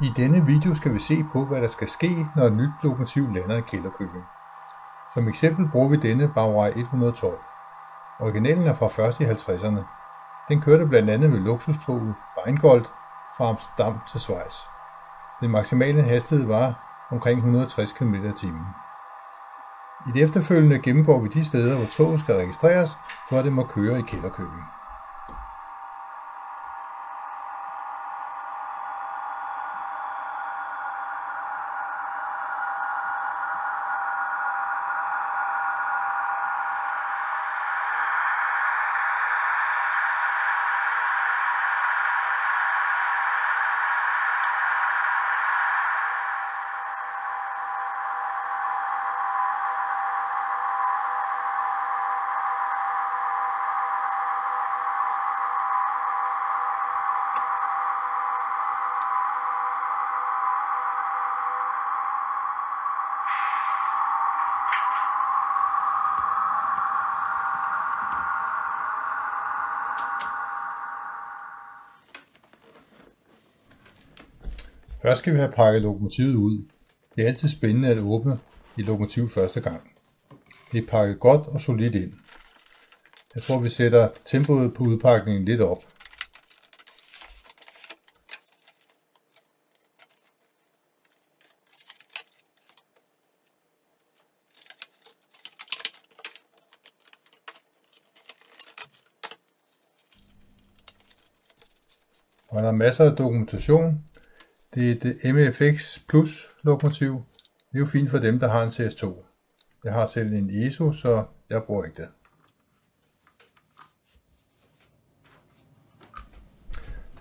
I denne video skal vi se på, hvad der skal ske, når et nyt lokomotiv lander i kælderkøbing. Som eksempel bruger vi denne Bauer 112. Originalen er fra først i 50'erne. Den kørte blandt andet med luksustoget Rheingold fra Amsterdam til Schweiz. Den maksimale hastighed var omkring 160 km t I det efterfølgende gennemgår vi de steder, hvor toget skal registreres, for at det må køre i kælderkøbing. Først skal vi have pakket lokomotivet ud. Det er altid spændende at åbne et lokomotiv første gang. Det er pakket godt og solidt ind. Jeg tror, vi sætter tempoet på udpakningen lidt op. Og der er masser af dokumentation, det er et øh, MFX Plus lokomotiv. Det er jo fint for dem, der har en CS2. Jeg har selv en ESO, så jeg bruger ikke det.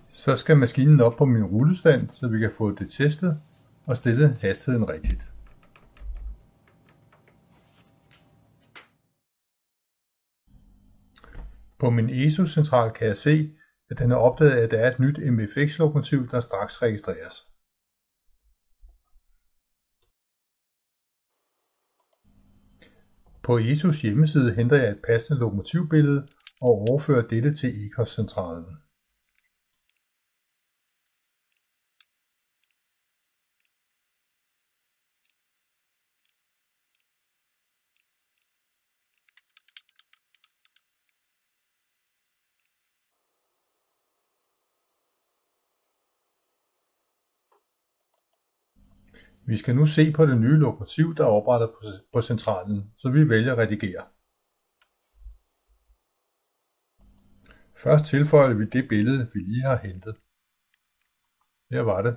Så skal maskinen op på min rullestand, så vi kan få det testet og stille hastigheden rigtigt. På min ESO-central kan jeg se, at den har opdaget, at der er et nyt MFX-lokomotiv, der straks registreres. På ESOs hjemmeside henter jeg et passende lokomotivbillede og overfører dette til ECOS-centralen. Vi skal nu se på det nye lokomotiv, der er oprettet på centralen, så vi vælger redigere. Først tilføjer vi det billede, vi lige har hentet. Her var det.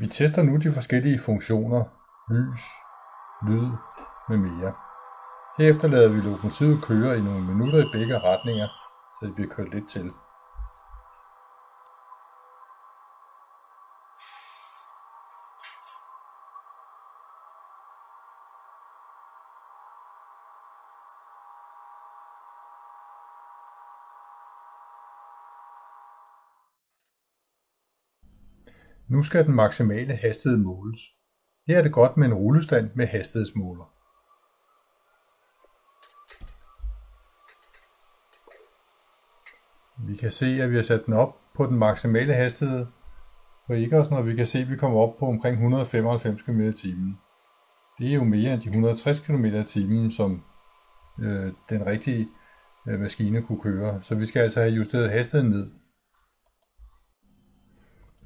Vi tester nu de forskellige funktioner, lys, lyd med mere. Herefter lader vi lokomotivet køre i nogle minutter i begge retninger, så det bliver kørt lidt til. Nu skal den maksimale hastighed måles. Her er det godt med en rullestand med hastighedsmåler. Vi kan se, at vi har sat den op på den maksimale hastighed på Egersen, når vi kan se, at vi kommer op på omkring 195 km t Det er jo mere end de 160 km t som øh, den rigtige øh, maskine kunne køre. Så vi skal altså have justeret hastigheden ned.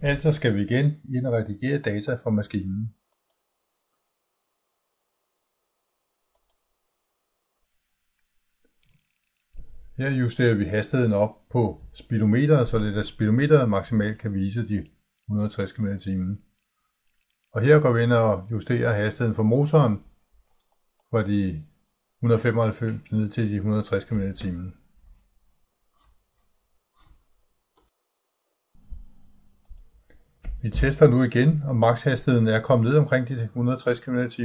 Altså skal vi igen ind og redigere data fra maskinen. Her justerer vi hastigheden op på speedometeret, så det at speedometeret maksimalt kan vise de 160 km t Og her går vi ind og justerer hastigheden for motoren fra de 195 ned til de 160 km t Vi tester nu igen, om makshastigheden er kommet ned omkring de 160 km t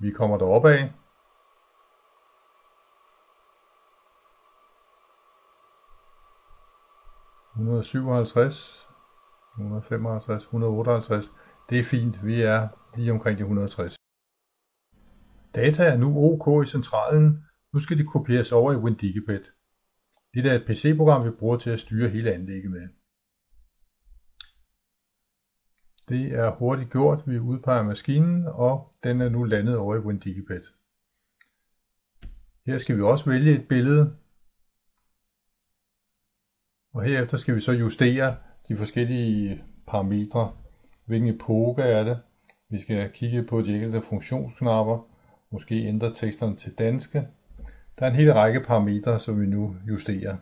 Vi kommer deroppe af, 157, 155, 158. Det er fint. Vi er lige omkring de 160. Data er nu OK i centralen. Nu skal de kopieres over i WinDigibet. Det er et PC-program, vi bruger til at styre hele anlægget med. Det er hurtigt gjort. Vi udpeger maskinen, og den er nu landet over i WinDigibet. Her skal vi også vælge et billede. Og herefter skal vi så justere de forskellige parametre. Hvilken epoke er det? Vi skal kigge på de enkelte funktionsknapper. Måske ændre teksterne til danske. Der er en hel række parametre, som vi nu justerer.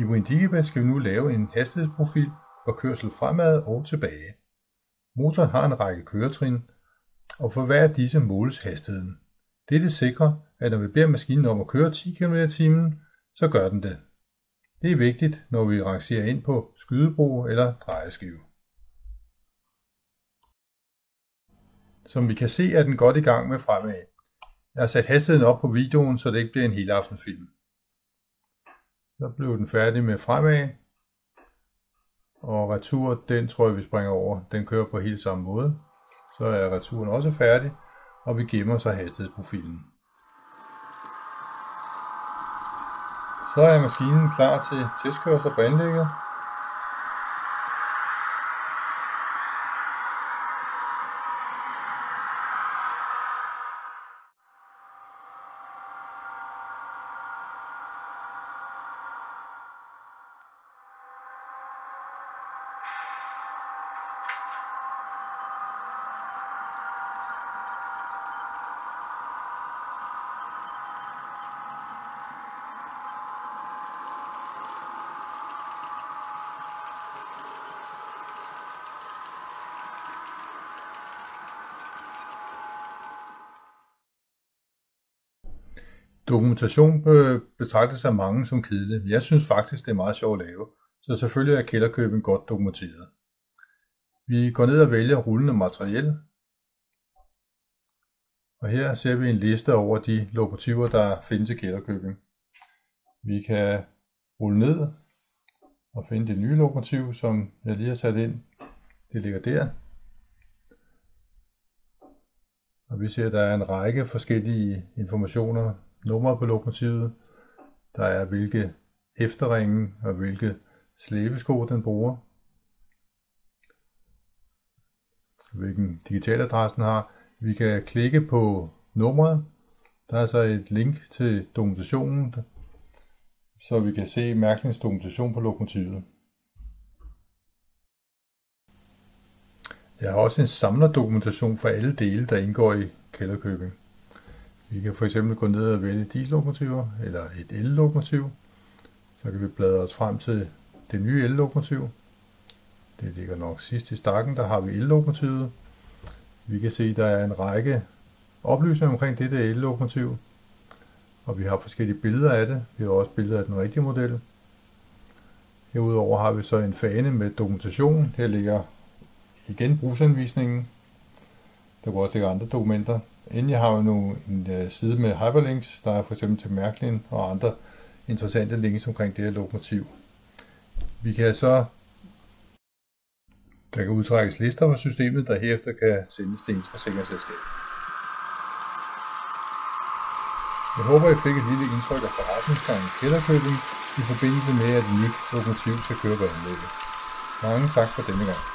I WinDigibet skal vi nu lave en hastighedsprofil for kørsel fremad og tilbage. Motoren har en række køretrin, og for hver af disse måles hastigheden. Dette sikrer, at når vi beder maskinen om at køre 10 km t, så gør den det. Det er vigtigt, når vi rangerer ind på skydebro eller drejeskive. Som vi kan se, er den godt i gang med fremad. Jeg har sat hastigheden op på videoen, så det ikke bliver en helaftensfilm. Så blev den færdig med fremad. Og retur, den tror jeg, vi springer over. Den kører på helt samme måde. Så er returen også færdig, og vi gemmer så hastighedsprofilen. Så er maskinen klar til testkørsel på anlægget. Dokumentation betragtes af mange som kedelig, men jeg synes faktisk, det er meget sjovt at lave, så selvfølgelig er kælderkøben godt dokumenteret. Vi går ned og vælger rullende materiel, og her ser vi en liste over de lokomotiver, der findes i kælderkøben. Vi kan rulle ned og finde det nye lokomotiv, som jeg lige har sat ind. Det ligger der. Og vi ser, at der er en række forskellige informationer nummer på lokomotivet, der er hvilke efterringe og hvilke slæbesko den bruger, hvilken digitaladressen har. Vi kan klikke på nummeret. Der er så et link til dokumentationen, så vi kan se mærkningsdokumentation på lokomotivet. Jeg har også en samlerdokumentation for alle dele, der indgår i kælderkøbing. Vi kan for eksempel gå ned og vælge diesellokomotiver eller et el-lokomotiv. Så kan vi bladre os frem til det nye el-lokomotiv. Det ligger nok sidst i stakken, der har vi el-lokomotivet. Vi kan se, at der er en række oplysninger omkring dette el-lokomotiv. Og vi har forskellige billeder af det. Vi har også billeder af den rigtige model. Herudover har vi så en fane med dokumentation. Her ligger igen brugsanvisningen. Der går også ligge andre dokumenter. Endelig har man nu en øh, side med hyperlinks, der er for eksempel til Mærklin og andre interessante links omkring det her lokomotiv. Vi kan så der kan udtrækkes lister fra systemet, der herefter kan sendes til ens forsikringsselskab. Jeg håber, I fik et lille indtryk af forretningsgangen i kælderkøbing i forbindelse med, at et nyt lokomotiv skal køre på anlægget. Mange tak for denne gang.